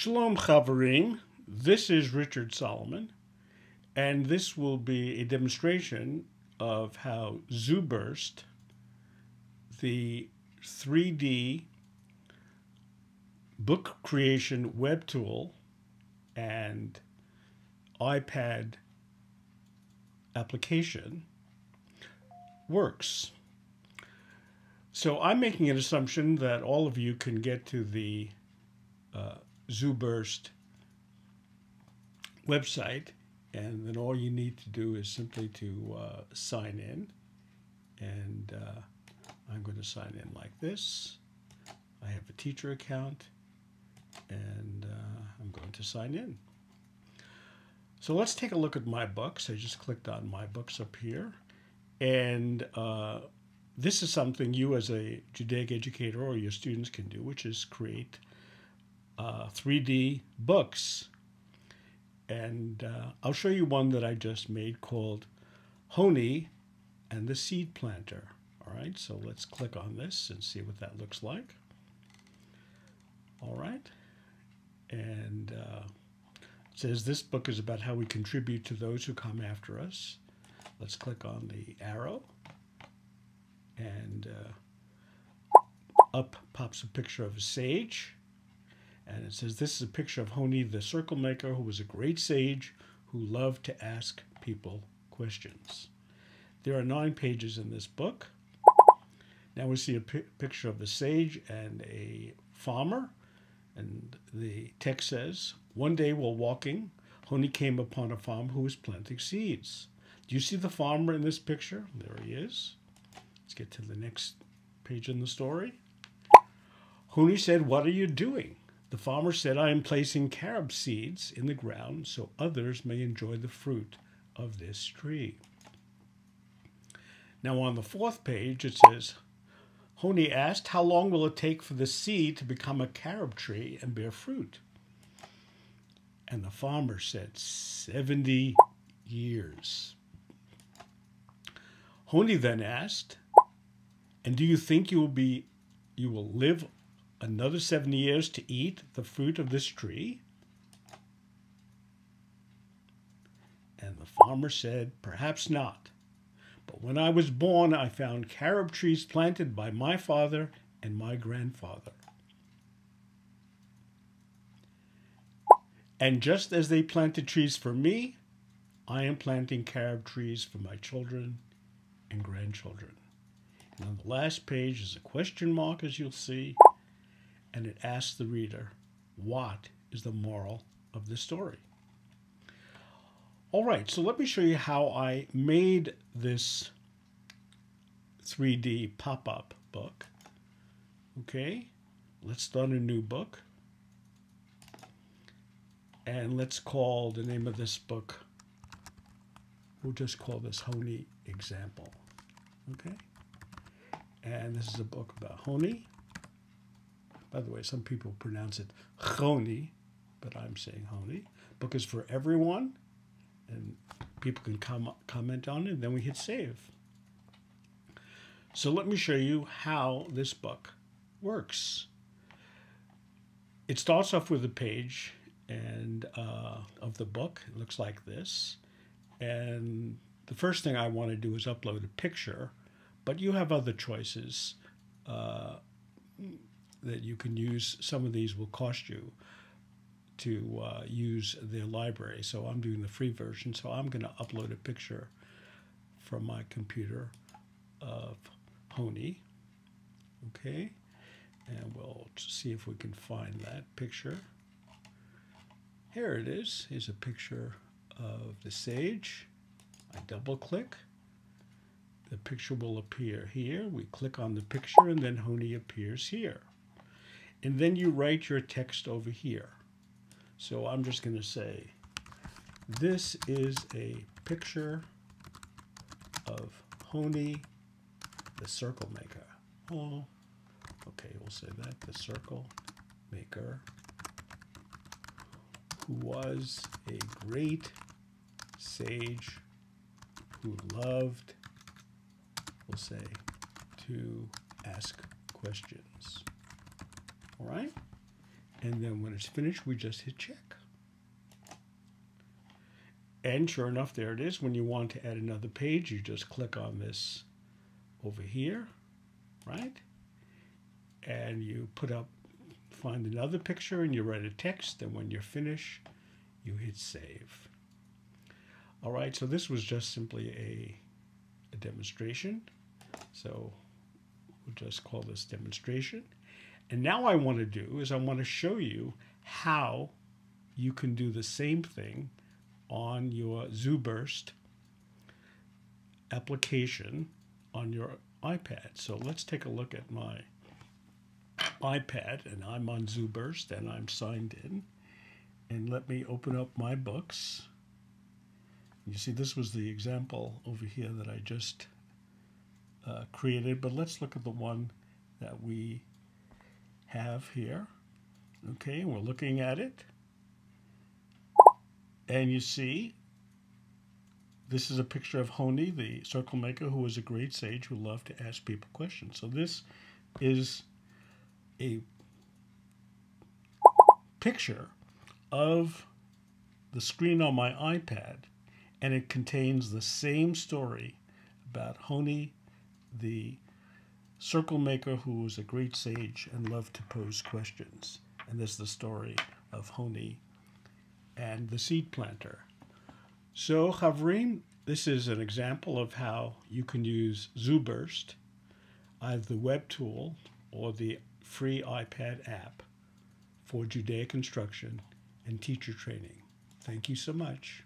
Shalom Chavarim. This is Richard Solomon, and this will be a demonstration of how ZooBurst, the 3D book creation web tool and iPad application, works. So I'm making an assumption that all of you can get to the uh, ZooBurst website, and then all you need to do is simply to uh, sign in. And uh, I'm going to sign in like this. I have a teacher account, and uh, I'm going to sign in. So let's take a look at my books. I just clicked on my books up here. And uh, this is something you as a Judaic educator or your students can do, which is create uh, 3D books. And uh, I'll show you one that I just made called Honi and the Seed Planter. All right, so let's click on this and see what that looks like. All right, and uh, says this book is about how we contribute to those who come after us. Let's click on the arrow, and uh, up pops a picture of a sage. And it says, This is a picture of Honi, the circle maker, who was a great sage who loved to ask people questions. There are nine pages in this book. Now we see a picture of a sage and a farmer. And the text says, One day while walking, Honi came upon a farmer who was planting seeds. Do you see the farmer in this picture? There he is. Let's get to the next page in the story. Honi said, What are you doing? The farmer said, I am placing carob seeds in the ground so others may enjoy the fruit of this tree. Now, on the fourth page, it says, Honi asked, How long will it take for the seed to become a carob tree and bear fruit? And the farmer said, 70 years. Honi then asked, And do you think you will be you will live another 70 years to eat the fruit of this tree? And the farmer said, Perhaps not. But when I was born, I found carob trees planted by my father and my grandfather. And just as they planted trees for me, I am planting carob trees for my children and grandchildren. And on the last page is a question mark, as you'll see, and it asks the reader, what is the moral of the story? All right, so let me show you how I made this 3D pop-up book. Okay, let's start a new book. And let's call the name of this book, we'll just call this Honi Example. Okay, and this is a book about Honi. By the way, some people pronounce it Choni, but I'm saying Honi. Book is for everyone, and people can com comment on it, and then we hit save. So let me show you how this book works. It starts off with a page and uh, of the book. It looks like this. And the first thing I want to do is upload a picture, but you have other choices. Uh, that you can use. Some of these will cost you to uh, use the library. So I'm doing the free version. So I'm going to upload a picture from my computer of Honi. Okay. And we'll see if we can find that picture. Here it is. Here's a picture of the sage. I double click. The picture will appear here. We click on the picture and then Honi appears here and then you write your text over here. So I'm just going to say, this is a picture of Honi, the circle maker. Oh, okay, we'll say that, the circle maker, who was a great sage who loved, we'll say, to ask questions. All right? And then when it's finished, we just hit check. And sure enough, there it is. When you want to add another page, you just click on this over here, right? And you put up, find another picture and you write a text. And when you're finished, you hit save. All right, so this was just simply a, a demonstration. So we'll just call this demonstration. And now I want to do is I want to show you how you can do the same thing on your ZooBurst application on your iPad. So let's take a look at my iPad and I'm on ZooBurst and I'm signed in. And let me open up my books. You see, this was the example over here that I just uh, created, but let's look at the one that we have here. Okay, we're looking at it. And you see, this is a picture of Honi, the circle maker, who was a great sage who loved to ask people questions. So this is a picture of the screen on my iPad, and it contains the same story about Honi, the circle maker who was a great sage and loved to pose questions. And this is the story of Honi and the seed planter. So, Chavrim, this is an example of how you can use ZooBurst, either the web tool or the free iPad app for Judaic instruction and teacher training. Thank you so much.